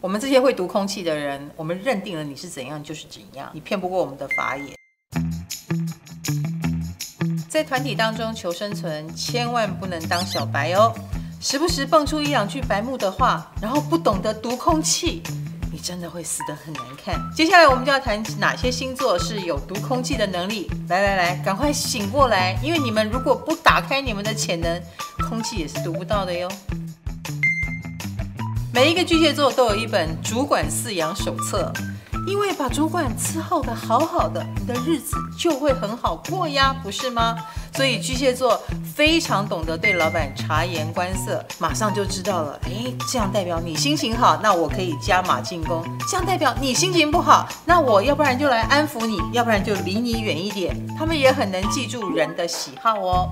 我们这些会读空气的人，我们认定了你是怎样就是怎样，你骗不过我们的法眼。在团体当中求生存，千万不能当小白哦，时不时蹦出一两句白目的话，然后不懂得读空气，你真的会死得很难看。接下来我们就要谈哪些星座是有读空气的能力。来来来，赶快醒过来，因为你们如果不打开你们的潜能，空气也是读不到的哟。每一个巨蟹座都有一本主管饲养手册，因为把主管伺候的好好的，你的日子就会很好过呀，不是吗？所以巨蟹座非常懂得对老板察言观色，马上就知道了，哎，这样代表你心情好，那我可以加码进攻；这样代表你心情不好，那我要不然就来安抚你，要不然就离你远一点。他们也很能记住人的喜好哦。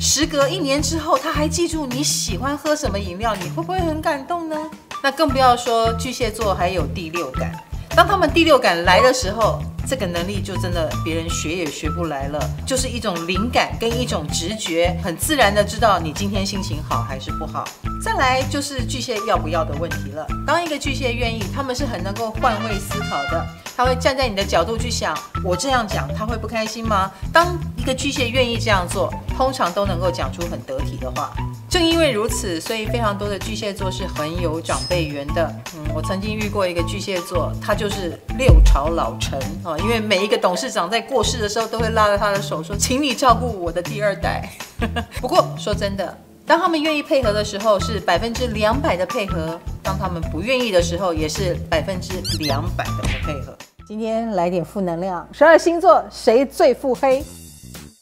时隔一年之后，他还记住你喜欢喝什么饮料，你会不会很感动呢？那更不要说巨蟹座还有第六感，当他们第六感来的时候，这个能力就真的别人学也学不来了，就是一种灵感跟一种直觉，很自然的知道你今天心情好还是不好。再来就是巨蟹要不要的问题了。当一个巨蟹愿意，他们是很能够换位思考的，他会站在你的角度去想，我这样讲他会不开心吗？当一个巨蟹愿意这样做，通常都能够讲出很得体的话。正因为如此，所以非常多的巨蟹座是很有长辈缘的。嗯，我曾经遇过一个巨蟹座，他就是六朝老臣啊。因为每一个董事长在过世的时候，都会拉着他的手说：“请你照顾我的第二代。”不过说真的，当他们愿意配合的时候，是百分之两百的配合；当他们不愿意的时候，也是百分之两百的不配合。今天来点负能量，十二星座谁最腹黑？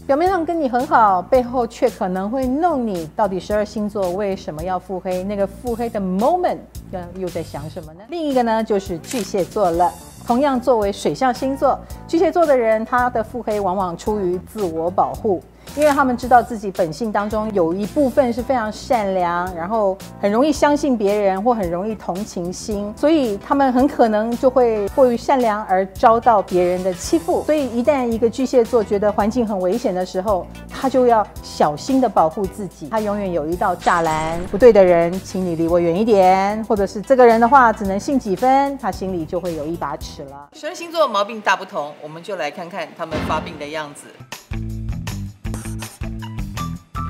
表面上跟你很好，背后却可能会弄你。到底十二星座为什么要腹黑？那个腹黑的 moment 又又在想什么呢？另一个呢，就是巨蟹座了。同样作为水象星座，巨蟹座的人，他的腹黑往往出于自我保护。因为他们知道自己本性当中有一部分是非常善良，然后很容易相信别人或很容易同情心，所以他们很可能就会过于善良而遭到别人的欺负。所以一旦一个巨蟹座觉得环境很危险的时候，他就要小心的保护自己。他永远有一道栅栏，不对的人，请你离我远一点，或者是这个人的话只能信几分，他心里就会有一把尺了。十二星座毛病大不同，我们就来看看他们发病的样子。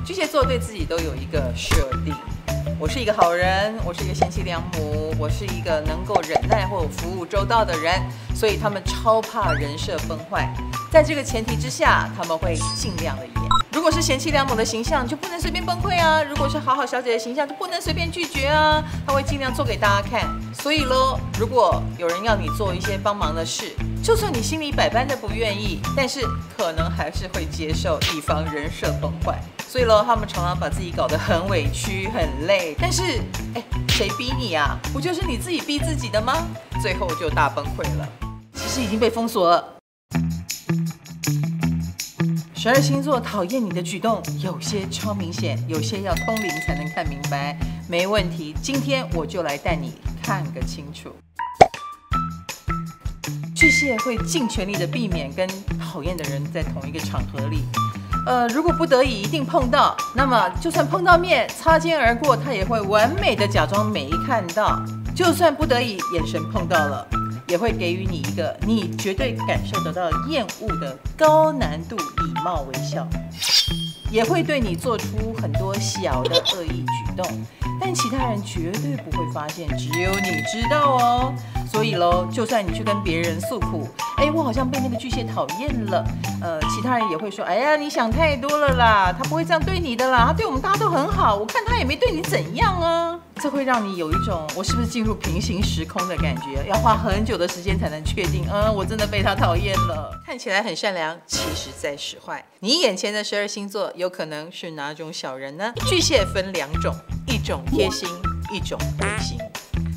巨蟹座对自己都有一个设定：我是一个好人，我是一个贤妻良母，我是一个能够忍耐或服务周到的人，所以他们超怕人设崩坏。在这个前提之下，他们会尽量的演。如果是贤妻良母的形象，就不能随便崩溃啊；如果是好好小姐的形象，就不能随便拒绝啊。他会尽量做给大家看。所以喽，如果有人要你做一些帮忙的事，就算你心里百般的不愿意，但是可能还是会接受，以防人设崩坏。所以喽，他们常常把自己搞得很委屈、很累。但是，哎，谁逼你啊？不就是你自己逼自己的吗？最后就大崩溃了。其实已经被封锁了。十二星座讨厌你的举动，有些超明显，有些要通灵才能看明白。没问题，今天我就来带你看个清楚。巨蟹会尽全力的避免跟讨厌的人在同一个场合里。呃，如果不得已一定碰到，那么就算碰到面擦肩而过，他也会完美的假装没看到。就算不得已眼神碰到了，也会给予你一个你绝对感受得到厌恶的高难度礼貌微笑，也会对你做出很多小的恶意举动。但其他人绝对不会发现，只有你知道哦。所以喽，就算你去跟别人诉苦，哎，我好像被那个巨蟹讨厌了，呃，其他人也会说，哎呀，你想太多了啦，他不会这样对你的啦，他对我们大家都很好，我看他也没对你怎样啊。这会让你有一种我是不是进入平行时空的感觉，要花很久的时间才能确定，嗯，我真的被他讨厌了。看起来很善良，其实在使坏。你眼前的十二星座有可能是哪种小人呢？巨蟹分两种。一种贴心，一种黑心。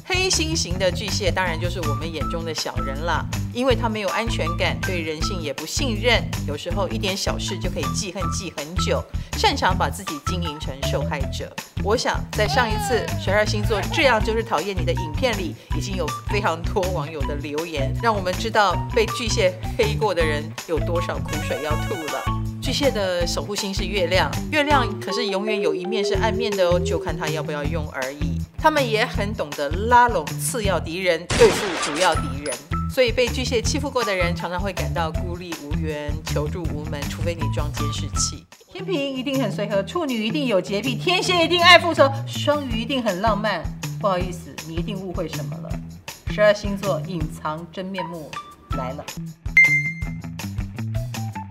黑心型的巨蟹当然就是我们眼中的小人了，因为他没有安全感，对人性也不信任，有时候一点小事就可以记恨记很久，擅长把自己经营成受害者。我想在上一次十二星座这样就是讨厌你的影片里，已经有非常多网友的留言，让我们知道被巨蟹黑过的人有多少苦水要吐了。巨蟹的守护星是月亮，月亮可是永远有一面是暗面的哦，就看他要不要用而已。他们也很懂得拉拢次要敌人，对付主要敌人。所以被巨蟹欺负过的人，常常会感到孤立无援、求助无门，除非你装监视器。天平一定很随和，处女一定有洁癖，天蝎一定爱复仇，双鱼一定很浪漫。不好意思，你一定误会什么了。十二星座隐藏真面目来了。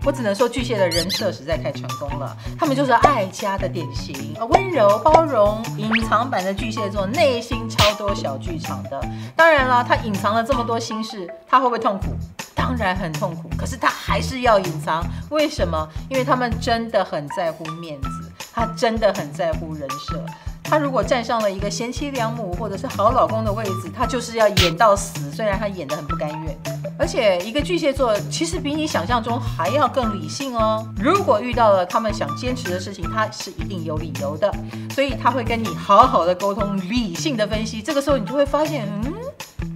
我只能说巨蟹的人设实在太成功了，他们就是爱家的典型，温柔包容。隐藏版的巨蟹座内心超多小剧场的，当然了，他隐藏了这么多心事，他会不会痛苦？当然很痛苦，可是他还是要隐藏，为什么？因为他们真的很在乎面子，他真的很在乎人设。他如果站上了一个贤妻良母或者是好老公的位置，他就是要演到死，虽然他演得很不甘愿。而且一个巨蟹座其实比你想象中还要更理性哦。如果遇到了他们想坚持的事情，他是一定有理由的，所以他会跟你好好的沟通，理性的分析。这个时候你就会发现，嗯，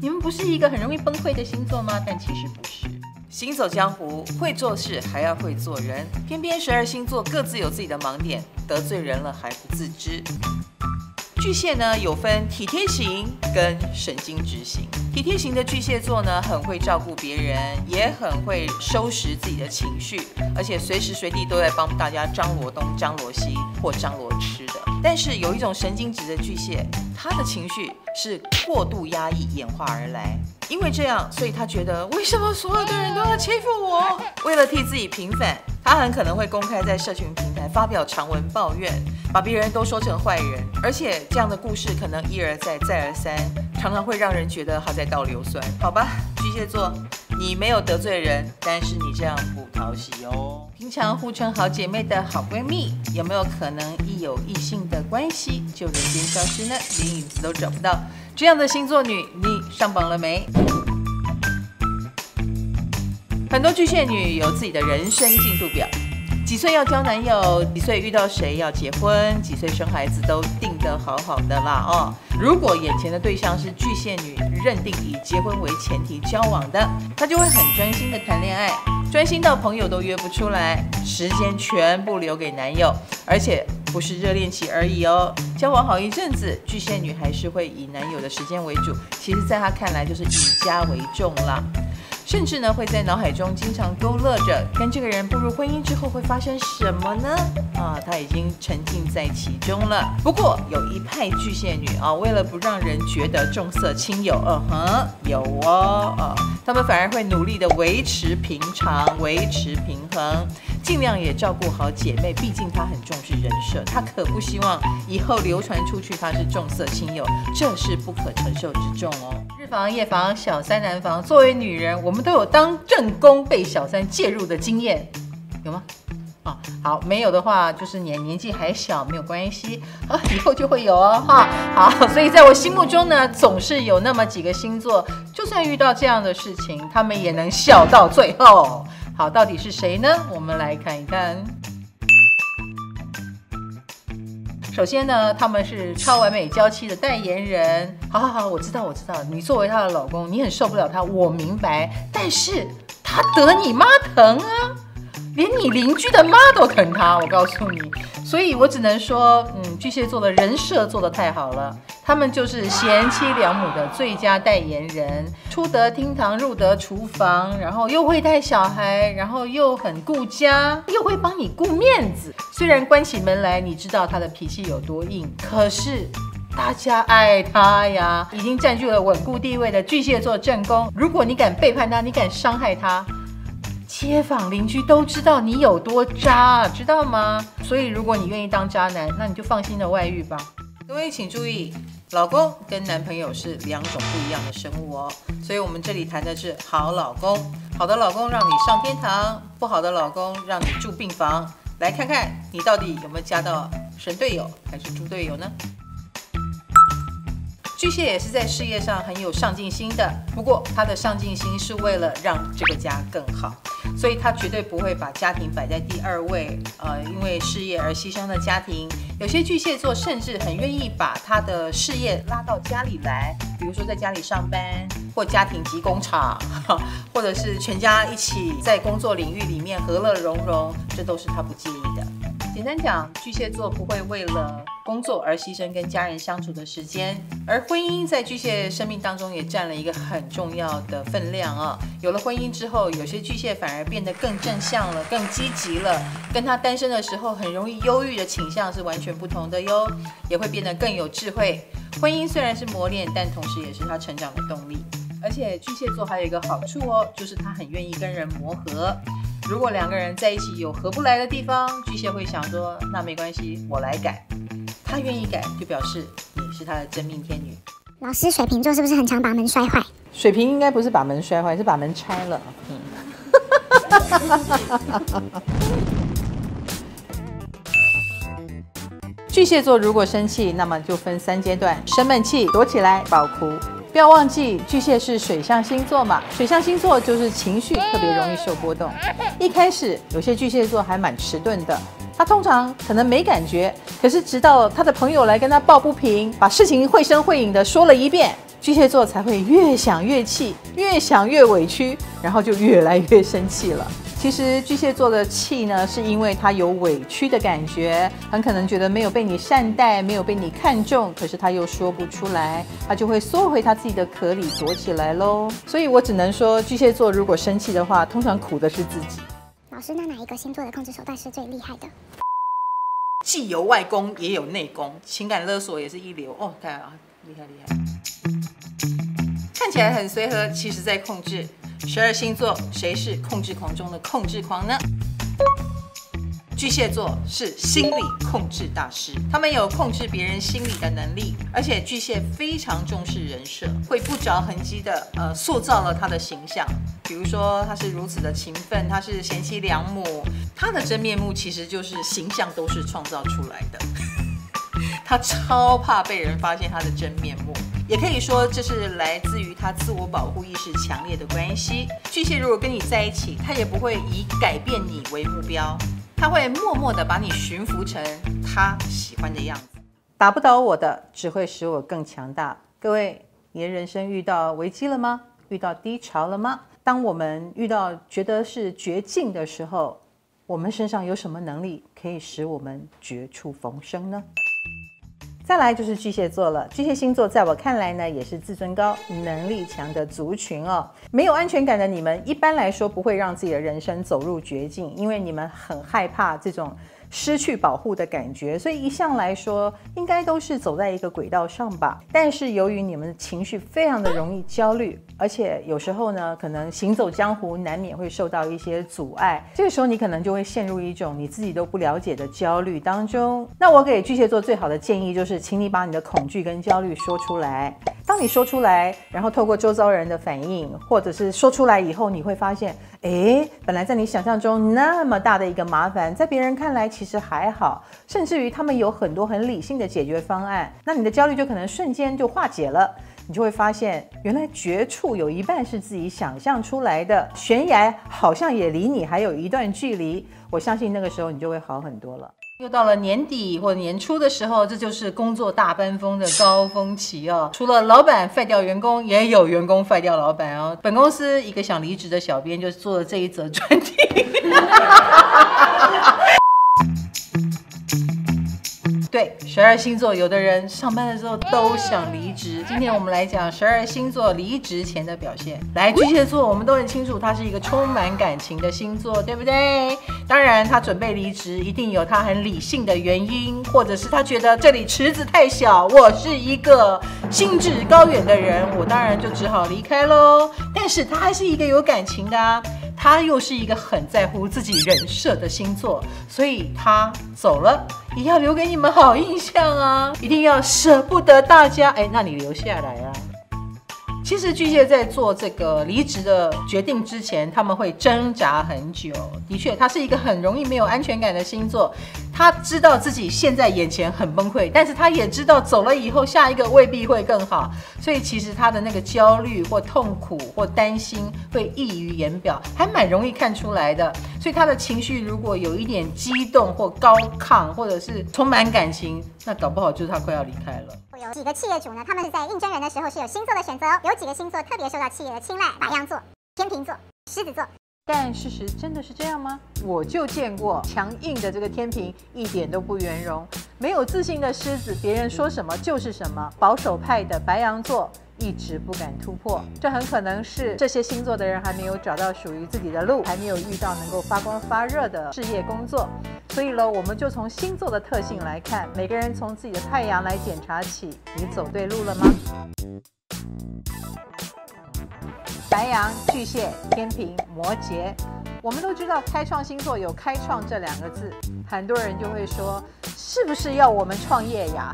你们不是一个很容易崩溃的星座吗？但其实不是。行走江湖，会做事还要会做人，偏偏十二星座各自有自己的盲点，得罪人了还不自知。巨蟹呢有分体贴型跟神经质型。体贴型的巨蟹座呢，很会照顾别人，也很会收拾自己的情绪，而且随时随地都在帮大家张罗东、张罗西或张罗吃的。但是有一种神经质的巨蟹，他的情绪是过度压抑演化而来，因为这样，所以他觉得为什么所有的人都要欺负我？为了替自己平反。他很可能会公开在社群平台发表长文抱怨，把别人都说成坏人，而且这样的故事可能一而再再而三，常常会让人觉得他在倒硫酸。好吧，巨蟹座，你没有得罪人，但是你这样不讨喜哦。平常互称好姐妹的好闺蜜，有没有可能一有异性的关系就人间消失呢？连影子都找不到。这样的星座女，你上榜了没？很多巨蟹女有自己的人生进度表，几岁要交男友，几岁遇到谁要结婚，几岁生孩子都定得好好的啦哦。如果眼前的对象是巨蟹女，认定以结婚为前提交往的，她就会很专心的谈恋爱，专心到朋友都约不出来，时间全部留给男友，而且不是热恋期而已哦，交往好一阵子，巨蟹女还是会以男友的时间为主，其实在她看来就是以家为重啦。甚至呢，会在脑海中经常勾勒着跟这个人步入婚姻之后会发生什么呢？啊，他已经沉浸在其中了。不过有一派巨蟹女啊，为了不让人觉得重色轻友，嗯哼，有哦，啊，他们反而会努力的维持平常，维持平衡。尽量也照顾好姐妹，毕竟她很重视人设，她可不希望以后流传出去她是重色轻友，这是不可承受之重哦。日防夜防，小三难防。作为女人，我们都有当正宫被小三介入的经验，有吗？啊，好，没有的话，就是你年纪还小，没有关系啊，以后就会有哦，哈。好，所以在我心目中呢，总是有那么几个星座，就算遇到这样的事情，他们也能笑到最后。好，到底是谁呢？我们来看一看。首先呢，他们是超完美娇妻的代言人。好好好，我知道，我知道，你作为她的老公，你很受不了她，我明白。但是她得你妈疼啊，连你邻居的妈都疼他，我告诉你。所以我只能说，嗯，巨蟹座的人设做得太好了。他们就是贤妻良母的最佳代言人，出得厅堂，入得厨房，然后又会带小孩，然后又很顾家，又会帮你顾面子。虽然关起门来，你知道他的脾气有多硬，可是大家爱他呀，已经占据了稳固地位的巨蟹座正宫。如果你敢背叛他，你敢伤害他，街坊邻居都知道你有多渣，知道吗？所以如果你愿意当渣男，那你就放心的外遇吧。各位请注意。老公跟男朋友是两种不一样的生物哦，所以我们这里谈的是好老公。好的老公让你上天堂，不好的老公让你住病房。来看看你到底有没有加到神队友还是猪队友呢？巨蟹也是在事业上很有上进心的，不过他的上进心是为了让这个家更好，所以他绝对不会把家庭摆在第二位。呃，因为事业而牺牲的家庭，有些巨蟹座甚至很愿意把他的事业拉到家里来，比如说在家里上班，或家庭及工厂，或者是全家一起在工作领域里面和乐融融，这都是他不介意的。简单讲，巨蟹座不会为了。工作而牺牲跟家人相处的时间。而婚姻在巨蟹生命当中也占了一个很重要的分量啊。有了婚姻之后，有些巨蟹反而变得更正向了，更积极了，跟他单身的时候很容易忧郁的倾向是完全不同的哟，也会变得更有智慧。婚姻虽然是磨练，但同时也是他成长的动力。而且巨蟹座还有一个好处哦，就是他很愿意跟人磨合。如果两个人在一起有合不来的地方，巨蟹会想说：“那没关系，我来改。”他愿意改，就表示你是他的真命天女。老师，水瓶座是不是很常把门摔坏？水瓶应该不是把门摔坏，是把门拆了。嗯。巨蟹座如果生气，那么就分三阶段：生闷气、躲起来、爆哭。不要忘记，巨蟹是水象星座嘛，水象星座就是情绪特别容易受波动。一开始有些巨蟹座还蛮迟钝的，他通常可能没感觉，可是直到他的朋友来跟他抱不平，把事情绘声绘影的说了一遍，巨蟹座才会越想越气，越想越委屈，然后就越来越生气了。其实巨蟹座的气呢，是因为他有委屈的感觉，很可能觉得没有被你善待，没有被你看重，可是他又说不出来，他就会缩回他自己的壳里躲起来喽。所以我只能说，巨蟹座如果生气的话，通常苦的是自己。老师，那哪一个星座的控制手段是最厉害的？既有外功也有内功，情感勒索也是一流哦。看啊，厉害厉害！看起来很随和，其实在控制。十二星座谁是控制狂中的控制狂呢？巨蟹座是心理控制大师，他们有控制别人心理的能力，而且巨蟹非常重视人设，会不着痕迹的呃塑造了他的形象。比如说他是如此的勤奋，他是贤妻良母，他的真面目其实就是形象都是创造出来的。他超怕被人发现他的真面目。也可以说，这是来自于他自我保护意识强烈的关系。巨蟹如果跟你在一起，他也不会以改变你为目标，他会默默的把你驯服成他喜欢的样子。打不倒我的，只会使我更强大。各位，你的人生遇到危机了吗？遇到低潮了吗？当我们遇到觉得是绝境的时候，我们身上有什么能力可以使我们绝处逢生呢？再来就是巨蟹座了。巨蟹星座在我看来呢，也是自尊高、能力强的族群哦。没有安全感的你们，一般来说不会让自己的人生走入绝境，因为你们很害怕这种。失去保护的感觉，所以一向来说应该都是走在一个轨道上吧。但是由于你们的情绪非常的容易焦虑，而且有时候呢，可能行走江湖难免会受到一些阻碍，这个时候你可能就会陷入一种你自己都不了解的焦虑当中。那我给巨蟹座最好的建议就是，请你把你的恐惧跟焦虑说出来。当你说出来，然后透过周遭人的反应，或者是说出来以后，你会发现。哎，本来在你想象中那么大的一个麻烦，在别人看来其实还好，甚至于他们有很多很理性的解决方案，那你的焦虑就可能瞬间就化解了。你就会发现，原来绝处有一半是自己想象出来的，悬崖好像也离你还有一段距离。我相信那个时候你就会好很多了。又到了年底或年初的时候，这就是工作大奔风的高峰期哦。除了老板废掉员工，也有员工废掉老板哦。本公司一个想离职的小编就做了这一则专题。对，十二星座有的人上班的时候都想离职。今天我们来讲十二星座离职前的表现。来，巨蟹座，我们都很清楚，他是一个充满感情的星座，对不对？当然，他准备离职，一定有他很理性的原因，或者是他觉得这里池子太小，我是一个心智高远的人，我当然就只好离开喽。但是他还是一个有感情的啊。他又是一个很在乎自己人设的星座，所以他走了也要留给你们好印象啊！一定要舍不得大家，哎，那你留下来啊！其实巨蟹在做这个离职的决定之前，他们会挣扎很久。的确，他是一个很容易没有安全感的星座。他知道自己现在眼前很崩溃，但是他也知道走了以后下一个未必会更好。所以其实他的那个焦虑或痛苦或担心会溢于言表，还蛮容易看出来的。所以他的情绪如果有一点激动或高亢，或者是充满感情，那搞不好就是他快要离开了。有几个企业主呢？他们是在应征人的时候是有星座的选择哦。有几个星座特别受到企业的青睐：白羊座、天秤座、狮子座。但事实真的是这样吗？我就见过强硬的这个天平，一点都不圆融；没有自信的狮子，别人说什么就是什么；保守派的白羊座。一直不敢突破，这很可能是这些星座的人还没有找到属于自己的路，还没有遇到能够发光发热的事业工作。所以呢，我们就从星座的特性来看，每个人从自己的太阳来检查起，你走对路了吗？白羊、巨蟹、天平、摩羯，我们都知道开创星座有“开创”这两个字，很多人就会说，是不是要我们创业呀？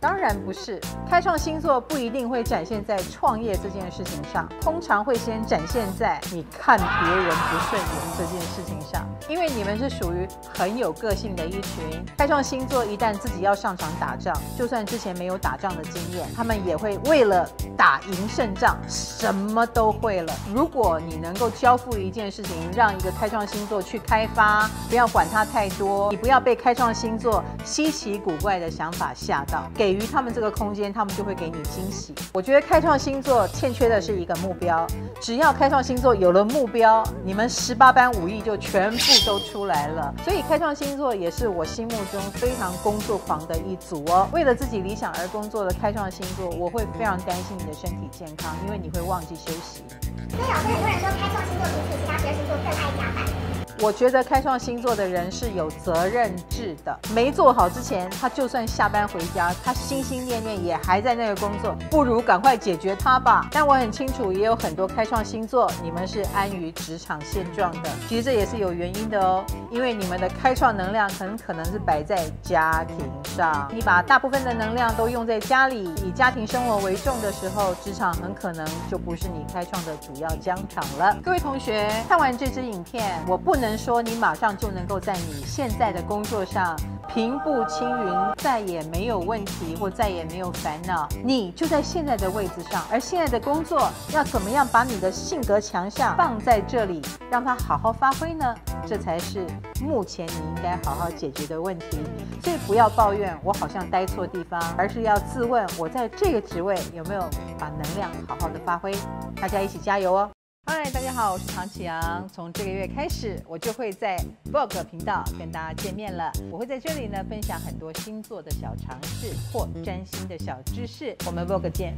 当然不是，开创星座不一定会展现在创业这件事情上，通常会先展现在你看别人不顺眼这件事情上。因为你们是属于很有个性的一群，开创星座一旦自己要上场打仗，就算之前没有打仗的经验，他们也会为了打赢胜仗，什么都会了。如果你能够交付一件事情，让一个开创星座去开发，不要管它太多，你不要被开创星座稀奇古怪的想法吓到，给。予他们这个空间，他们就会给你惊喜。我觉得开创星座欠缺的是一个目标，只要开创星座有了目标，你们十八般武艺就全部都出来了。所以开创星座也是我心目中非常工作狂的一组哦。为了自己理想而工作的开创星座，我会非常担心你的身体健康，因为你会忘记休息。所以老师，很多人说开创星座比起其他十二星座更爱加班。我觉得开创星座的人是有责任制的，没做好之前，他就算下班回家，他心心念念也还在那个工作，不如赶快解决它吧。但我很清楚，也有很多开创星座，你们是安于职场现状的，其实这也是有原因的哦，因为你们的开创能量很可能是摆在家庭上，你把大部分的能量都用在家里，以家庭生活为重的时候，职场很可能就不是你开创的主要疆场了。各位同学，看完这支影片，我不能。能说你马上就能够在你现在的工作上平步青云，再也没有问题或再也没有烦恼，你就在现在的位置上。而现在的工作要怎么样把你的性格强项放在这里，让它好好发挥呢？这才是目前你应该好好解决的问题。所以不要抱怨我好像待错地方，而是要自问我在这个职位有没有把能量好好的发挥。大家一起加油哦！嗨，大家好，我是唐启阳。从这个月开始，我就会在 Vogue 频道跟大家见面了。我会在这里呢分享很多星座的小常识或占星的小知识。我们 Vogue 见。